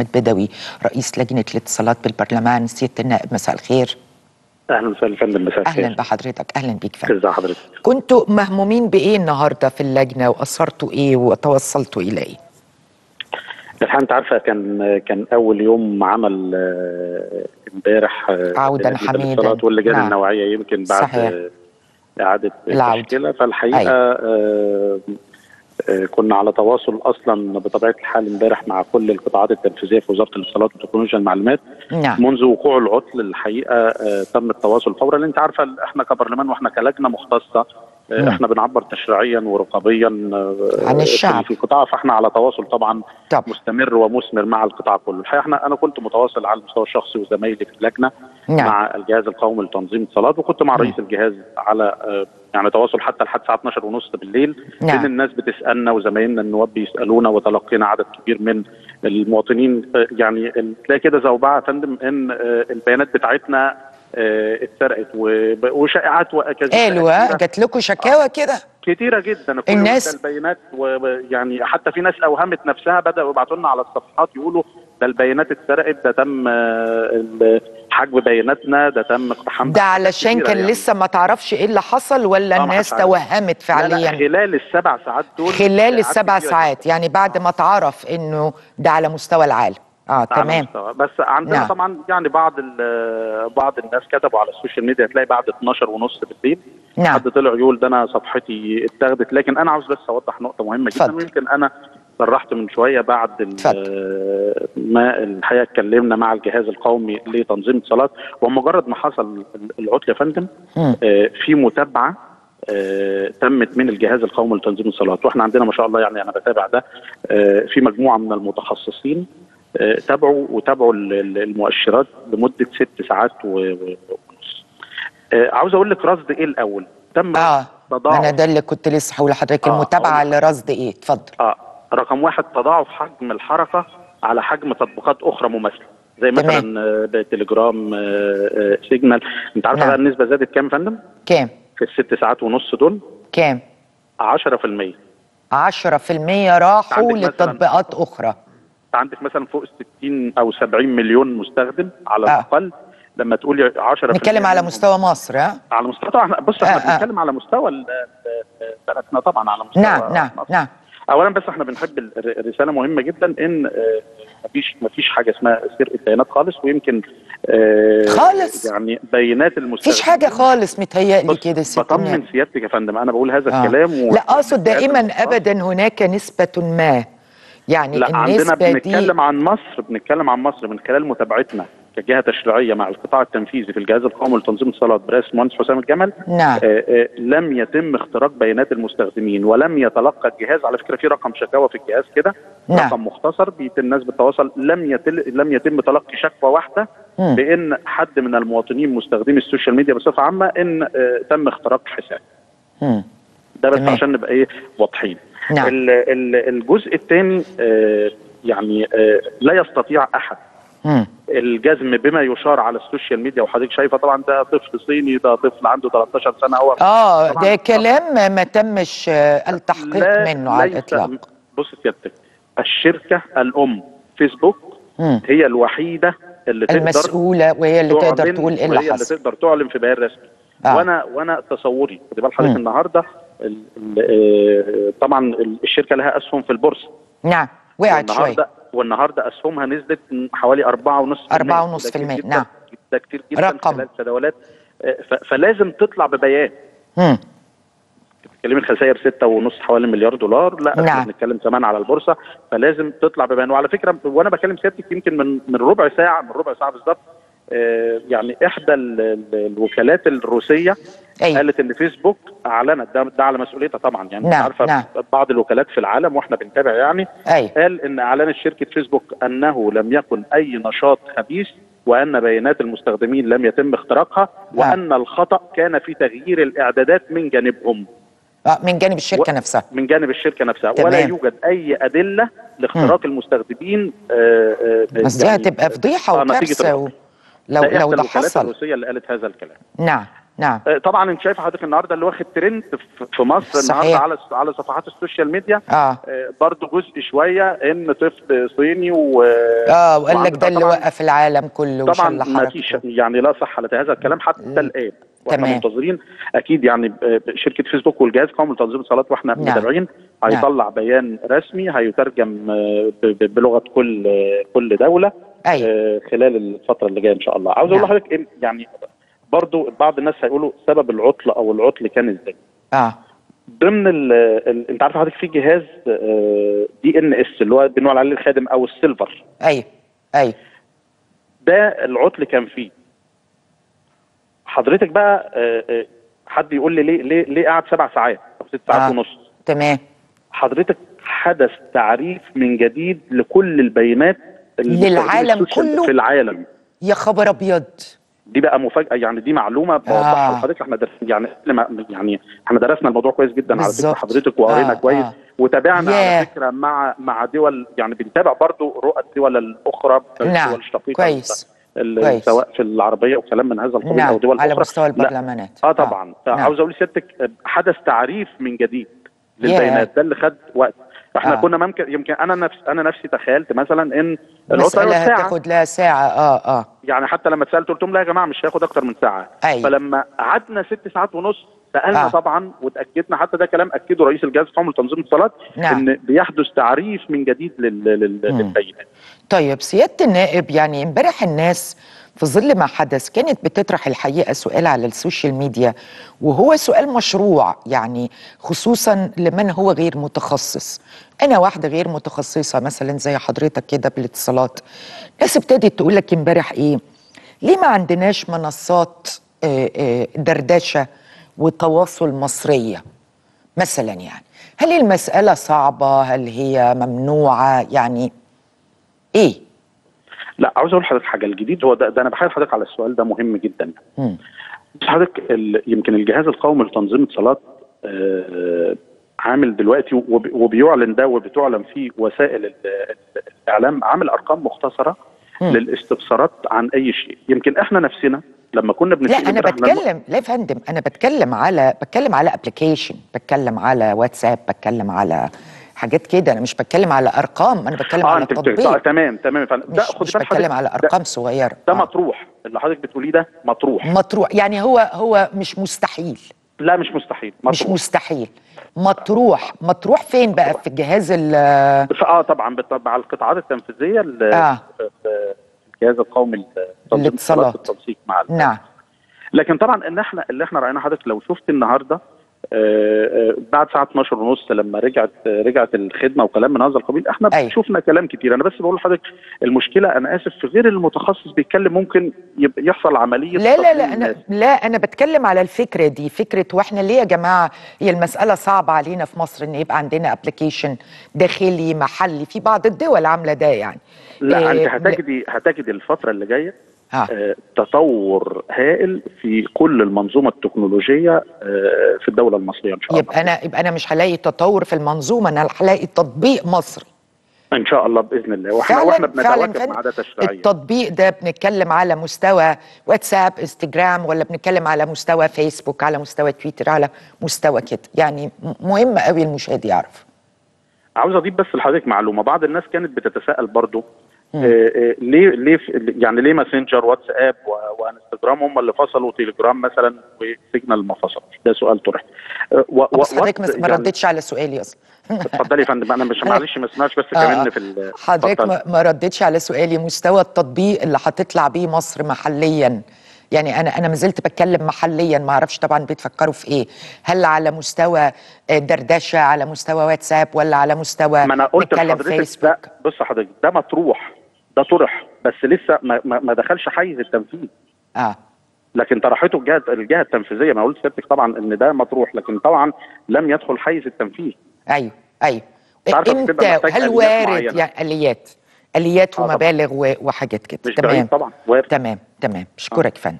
محمد بدوي رئيس لجنة الاتصالات بالبرلمان. سيادة النائب مساء الخير. أهلا وسهلا فندم مساء الخير. أهلا بحضرتك. أهلا بيك فندم. ازي حضرتك كنتوا مهمومين بإيه النهاردة في اللجنة؟ وأصرتوا إيه؟ وتوصلتوا إلى إيه؟ الحقيقة أنت عارفة كان كان أول يوم عمل آه، امبارح آه، عوداً حميداً. واللجان نعم. النوعية يمكن بعد صحيح. إعادة العودة. التشكيله فالحقيقة آه، آه، كنا على تواصل أصلا بطبيعة الحال امبارح مع كل القطاعات التنفيذية في وزارة الاتصالات وتكنولوجيا المعلومات. نعم. منذ وقوع العطل الحقيقة آه، تم التواصل فورا. انت عارفة إحنا كبرلمان وإحنا كلجنة مختصة مم. إحنا بنعبر تشريعيا ورقابيا آه، عن الشعب. في القطاع فاحنا على تواصل طبعا طب مستمر ومثمر مع القطاع كله الحقيقة إحنا أنا كنت متواصل على المستوى الشخصي وزمايلي في اللجنه نعم مع الجهاز القومي لتنظيم الاتصالات وكنت مع مم. رئيس الجهاز على آه، يعني تواصل حتى لحد الساعة 12 ونص بالليل نعم. لأن الناس بتسألنا وزمايلنا النواب بيسالونا وتلقينا عدد كبير من المواطنين آه، يعني تلاقي كده زوبعة يا فندم إن البيانات بتاعتنا اتسرقت وب- وشائعات وأكاذيب قالوا جات لكم شكاوى كده؟ كتيرة جدا. كل الناس- البيانات ويعني حتى في ناس أوهمت نفسها بدأوا يبعتوا لنا على الصفحات يقولوا ده البيانات اتسرقت ده تم آه، حجب بياناتنا ده تم اقتحام ده علشان كان يعني. لسه ما تعرفش إيه اللي حصل ولا آه، الناس. توهمت لا لا فعليا؟ خلال السبع ساعات دول خلال السبع ساعات يعني بعد ما تعرف إنه ده على مستوى العالم. آه تمام مستوى. بس عندنا نعم. طبعا يعني بعض بعض الناس كتبوا على السوشيال ميديا تلاقي بعد 12 ونص بالليل نعم حد طلع يقول ده أنا صفحتي اتاخدت لكن أنا عاوز بس أوضح نقطة مهمة جدا. ويمكن أنا صرحت من شوية بعد. ما الحقيقة اتكلمنا مع الجهاز القومي لتنظيم الاتصالات ومجرد ما حصل العطل يا فندم. آه، في متابعة آه، تمت من الجهاز القومي لتنظيم الصلاه وإحنا عندنا ما شاء الله يعني أنا بتابع ده آه، في مجموعة من المتخصصين تابعوا وتابعوا ال- ال- المؤشرات لمدة ست ساعات ونص. آه، عاوز أقول لك رصد إيه الأول؟ تم آه تضاعف. أنا ده اللي كنت لسه هقول لحضرتك آه، المتابعة لرصد إيه؟ اتفضل. آه رقم واحد تضاعف حجم الحركة على حجم تطبيقات أخرى مماثلة زي تمام. مثلا آه، تليجرام آه، آه، سيجنال. أنت عارف نعم. بقى النسبة زادت كام يا فندم؟ كام؟ في الست ساعات ونص دول؟ كام؟ 10% 10% راحوا لتطبيقات أخرى. انت عندك مثلا فوق 60 أو 70 مليون مستخدم على آه. الأقل لما تقولي 10 نتكلم على مستوى مصر ها على مستوى طبعا بص إحنا آه، آه. بنتكلم على مستوى بلدنا طبعا على مستوى نعم نعم مصر. نعم اولا بس إحنا بنحب ال- الرساله مهمة جدا إن آه، مفيش مفيش حاجة اسمها سرقة بيانات خالص ويمكن آه، خالص؟ يعني بيانات المستخدم مفيش حاجة خالص متهيألي كده ست بطمن. سيادتك يا فندم أنا بقول هذا آه. الكلام و- لا أقصد دائما. ابدا هناك نسبة ما يعني لا عندنا بنتكلم عن مصر بنتكلم عن مصر من خلال متابعتنا كجهة تشريعية مع القطاع التنفيذي في الجهاز القومي لتنظيم الصلاه برئاسه المهندس حسام الجمل نعم آه، آه، لم يتم اختراق بيانات المستخدمين ولم يتلقى الجهاز على فكرة في رقم شكاوى في الجهاز كده نعم. رقم مختصر بيتم الناس بالتواصل لم يتل لم يتم تلقي شكوى واحدة مم. بإن حد من المواطنين مستخدمي ال social media بصفة عامة إن آه، تم اختراق حساب. ده بس تمام. عشان نبقى إيه واضحين نعم. ال- ال- الجزء الثاني يعني آه، لا يستطيع أحد مم. الجزم بما يشار على ال social media وحضرتك شايفة طبعا ده طفل صيني ده طفل عنده 13 سنة هو آه ده كلام ما تمش آه، التحقيق لا- منه على الإطلاق بص سيادتك الشركة الأم فيسبوك مم. هي الوحيدة اللي تقدر المسؤولة وهي اللي تقدر تقول إيه وهي اللي اللي حصل تقدر تعلن في بيان رسمي آه. وأنا وأنا تصوري خدي بال حضرتك. النهارده ال- ال- آه، طبعا ال- الشركة لها أسهم في البورصة. نعم وقعت شوية. والنهارده أسهمها نزلت حوالي 4.5% 4.5% ده كتير نعم. ده كتير جدا رقم. خلال تداولات آه، فلازم تطلع ببيان. مم. بتتكلمي الخسائر ستة ونص حوالي مليار دولار. لا نعم. إحنا بنتكلم كمان على البورصة. فلازم تطلع ببيان. وعلى فكرة وأنا بكلم سيادتك يمكن من من ربع ساعه من ربع ساعة بالظبط. آه، يعني إحدى ال- ال- الوكالات الروسية أيوة. قالت إن فيسبوك أعلنت ده, ده على مسؤوليتها طبعا يعني نعم، عارفة نعم. بعض الوكالات في العالم وإحنا بنتابع يعني أيوه قال إن اعلنت شركه فيسبوك أنه لم يكن أي نشاط خبيث وأن بيانات المستخدمين لم يتم اختراقها وأن الخطأ كان في تغيير الإعدادات من جانبهم آه من جانب الشركة نفسها من جانب الشركة نفسها تمام. ولا يوجد أي أدلة لاختراق المستخدمين آه، آه، بس دي يعني- هتبقى فضيحة آه، وكارثة. و... لو لو ده حصل. الروسية اللي قالت هذا الكلام. نعم نعم. آه، طبعا أنت شايف حضرتك النهارده اللي واخد ترند في- مصر صحيح. النهارده على على صفحات ال social media آه. آه، برضه جزء شوية إن طفل صيني و آه وقال لك ده اللي وقف العالم كله طبعا ما فيش يعني لا صحة لهذا الكلام حتى الآن. وإحنا. منتظرين أكيد يعني ب- شركة فيسبوك والجهاز القومي لتنظيم الصلاة وإحنا نعم. متابعين. هيطلع بيان رسمي هيترجم آه، بلغة كل آه، كل دولة. آه، خلال الفترة اللي جاية إن شاء الله. عاوز أقول نعم. لحضرتك يعني برضو بعض الناس هيقولوا سبب العطل أو العطل كان إزاي. آه. ضمن ال ال أنت عارف حضرتك في جهاز DNS اللي هو بنقول عليه الخادم أو ال server. أيوه أيوه ده العطل كان فيه. حضرتك بقى آه، آه، حد يقول لي ليه ليه ليه قعد سبع ساعات أو ست ساعات آه. ونص؟ تمام. حضرتك حدث تعريف من جديد لكل البيانات للعالم كله؟ في العالم يا خبر أبيض دي بقى مفاجأة يعني دي معلومة بوضحها آه. لحضرتك إحنا درس يعني لما- يعني إحنا درسنا الموضوع كويس جدا على فكرة. حضرتك وقرينا آه، كويس آه. وتابعنا ياه. على فكرة مع مع دول يعني بنتابع برضو رؤى الدول الأخرى نعم، الدول الشقيقة كويس. سواء في العربية وكلام من هذا القبيل أو نعم دول على أخرى مستوى. البرلمانات آه طبعا نعم. فعاوز أقول لسيادتك حدث تعريف من جديد للبيانات ده اللي خد وقت إحنا آه. كنا ممكن يمكن أنا نفس أنا نفسي تخيلت مثلا إن ساعة هتاخد لها ساعة آه آه يعني حتى لما اتسالت قلت لهم لا يا جماعة مش هياخد أكتر من ساعة أيوة. فلما قعدنا ست ساعات ونص سألنا آه. طبعا وتأكدنا حتى ده كلام أكده رئيس الجهاز القومي لتنظيم الصلاه نعم. إن بيحدث تعريف من جديد لل... لل... للبيانات طيب سيادة النائب يعني امبارح الناس في ظل ما حدث كانت بتطرح الحقيقة سؤال على السوشيال ميديا وهو سؤال مشروع يعني خصوصا لمن هو غير متخصص. أنا واحدة غير متخصصة مثلا زي حضرتك كده بالاتصالات. ناس ابتدت تقول لك امبارح إيه؟ ليه ما عندناش منصات آه، آه، دردشة وتواصل مصرية مثلا يعني؟ هل المسألة صعبة؟ هل هي ممنوعة؟ يعني إيه؟ لا عاوز أقول لحضرتك حاجة الجديد هو ده, ده أنا بحاول حضرتك على السؤال ده مهم جدا مم. بس حضرتك ال... يمكن الجهاز القومي لتنظيم الصلاه آه... عامل دلوقتي وب... وبيعلن ده وبتعلن فيه وسائل ال... ال- الإعلام عامل أرقام مختصرة مم. للاستفسارات عن أي شيء يمكن إحنا نفسنا لما كنا لا بنتكلم أنا بتكلم لا يا فندم أنا بتكلم على بتكلم على ابلكيشن بتكلم على واتساب بتكلم على حاجات كده أنا مش بتكلم على أرقام أنا بتكلم على أنت بت- تطبيق تمام تمام فعلا ده مش, مش بتكلم على ده- أرقام صغيرة. ده آه. مطروح اللي حضرتك بتقوليه ده مطروح. مطروح يعني هو هو مش مستحيل. لا مش مستحيل مش مطروح. مستحيل. مطروح مطروح فين بقى؟ في الجهاز ال آه طبعا بالطبع على القطاعات التنفيذية اللي آه. الجهاز القومي. الصلاة والتنسيق مع نعم. لكن طبعا إن إحنا اللي إحنا رايناه حضرتك لو شفت النهارده آه، آه، بعد ساعة 12 ونص لما رجعت آه، رجعت الخدمة وكلام من هذا القبيل إحنا أيوة. شفنا كلام كتير أنا بس بقول لحضرتك المشكلة أنا آسف في غير المتخصص بيتكلم ممكن يحصل عملية لا لا لا أنا. لا أنا بتكلم على الفكرة دي فكرة وإحنا ليه يا جماعة هي المسألة صعبة علينا في مصر إن يبقى عندنا ابلكيشن داخلي محلي في بعض الدول عاملة ده يعني لا إيه، انت هتجدي هتجدي الفترة اللي جاية آه. آه، تطور هائل في كل المنظومة التكنولوجية آه، في الدولة المصرية إن شاء الله. يبقى أنا يبقى أنا مش هلاقي تطور في المنظومة أنا هلاقي تطبيق مصري. إن شاء الله بإذن الله. وإحنا وإحنا بنتواكب مع ده تشريعيا التطبيق ده بنتكلم على مستوى واتساب إنستجرام ولا بنتكلم على مستوى فيسبوك على مستوى تويتر على مستوى كده. يعني مهم قوي المشاهد يعرف. عاوز أضيف بس لحضرتك معلومة. بعض الناس كانت بتتساءل برضو ليه ليه في- يعني ليه ماسنجر واتساب وانستجرام؟ هم اللي فصلوا تليجرام مثلا وسيجنال ما فصلش. ده سؤال طرح. آه، بس حضرتك ما يعني- ردتش على سؤالي أصلا. اتفضلي يا فندم. أنا مش معلش ما سمعتش بس آه، كمان في حضرتك. ما ردتش على سؤالي. مستوى التطبيق اللي هتطلع بيه مصر محليا. يعني أنا أنا ما زلت بتكلم محليا. ما أعرفش طبعا بتفكروا في إيه. هل على مستوى آه، دردشة على مستوى واتساب ولا على مستوى ما أنا قلت لحضرتك بص حضرتك ده مطروح. ده طرح بس لسه ما, ما, دخلش حيز التنفيذ. آه. لكن طرحته الجهه الجهة التنفيذية ما قلت سيادتك طبعا إن ده مطروح لكن طبعا لم يدخل حيز التنفيذ. أيوه أيوه. إمتى محتاج هل وارد. يعني أليات؟ أليات آه. ومبالغ وحاجات كده. تمام. طبعا وارد. تمام تمام. أشكرك فندم.